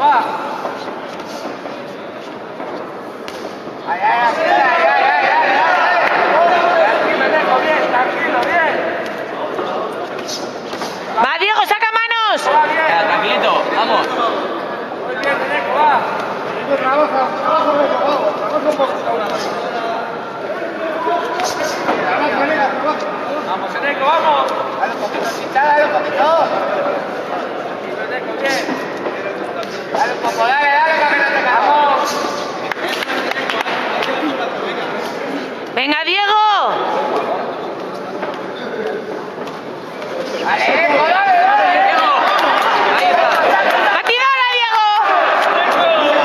Ay, ay, ay, ay, ay, ay, ay, ay. Tranquilo, bien, tranquilo, bien. ¡Va, Diego, saca manos! Va bien. Tranquilito, vamos. Muy bien, Deco, va. Vamos, vamos. Dale un dale poquito. Tranquilo, Deco, bien. ¡Venga, Diego! Dale, Deco, dale, dale. Ahí está. ¡Batidora, Diego!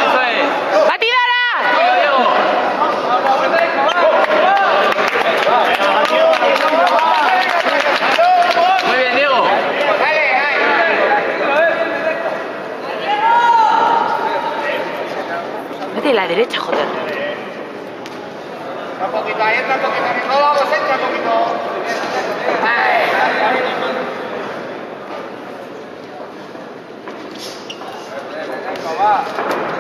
Eso es. ¡Batidora! Diego. Muy bien, Diego. Dale, Vete a la derecha, joder. Un poquito, ahí entra un poquito. No, vamos, entra un poquito. Ay. Deco, va.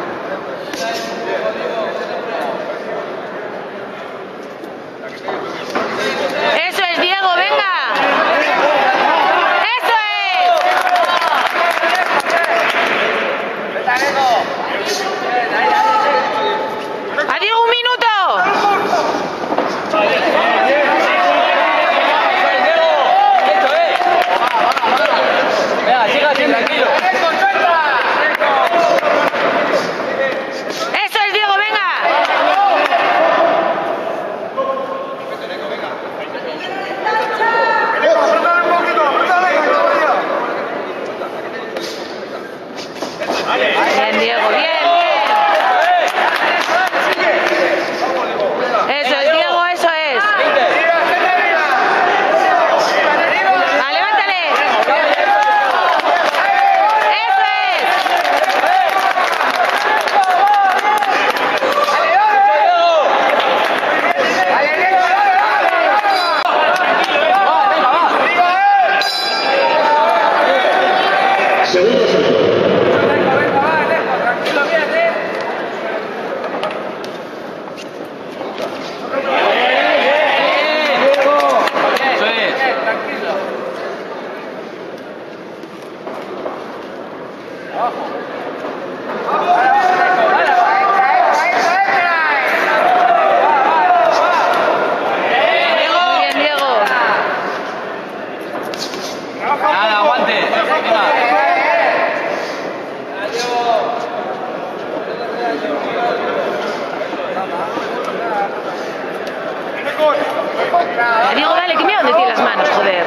Diego, dale, que mira dónde tiene las manos, joder.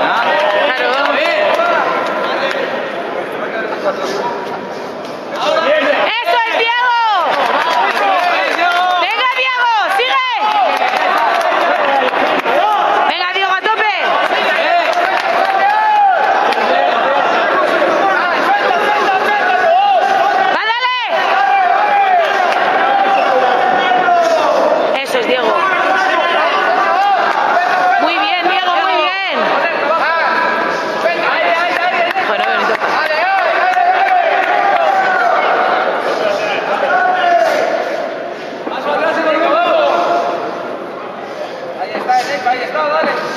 Ah, Claro.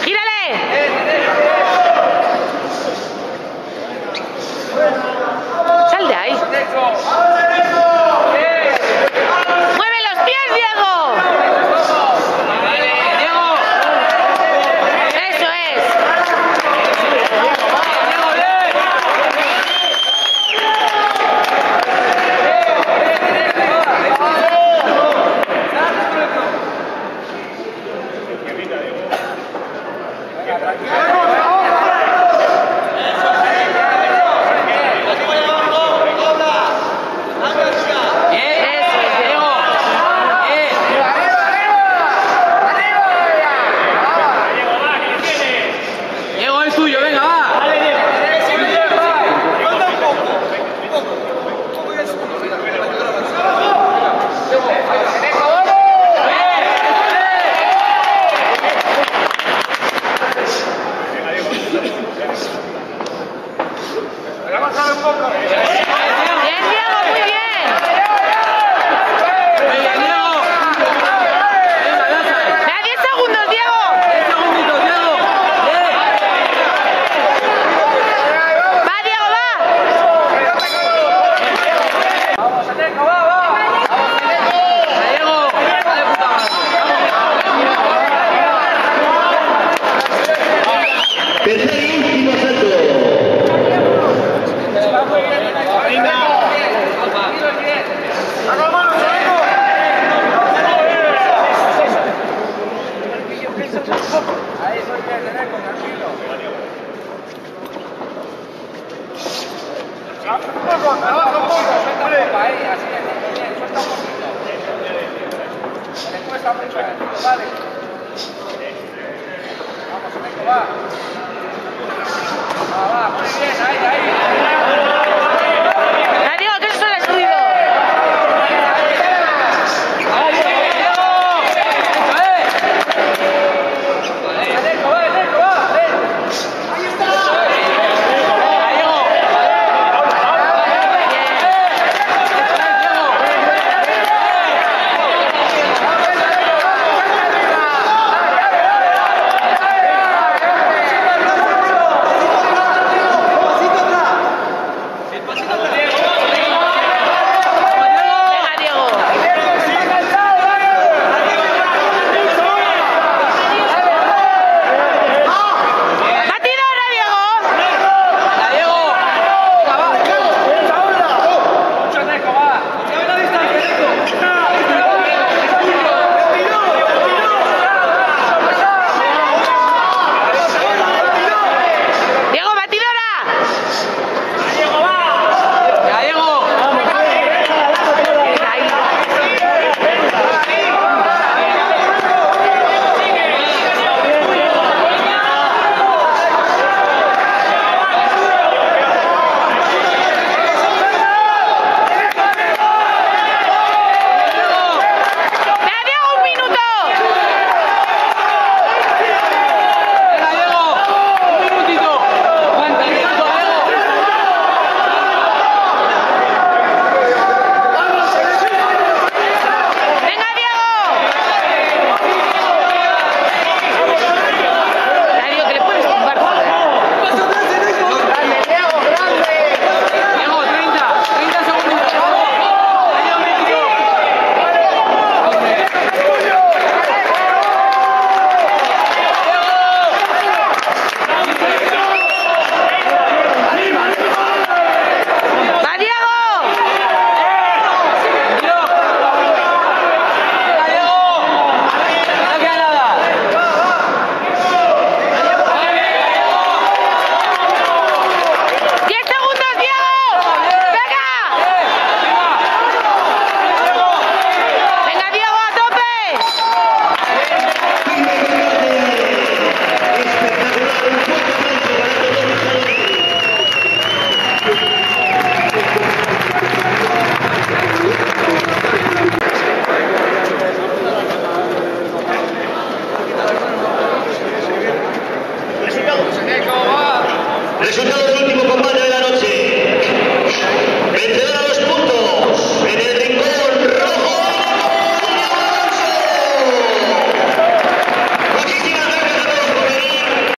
¡Gírale! Sal de ahí. Vale. Vamos,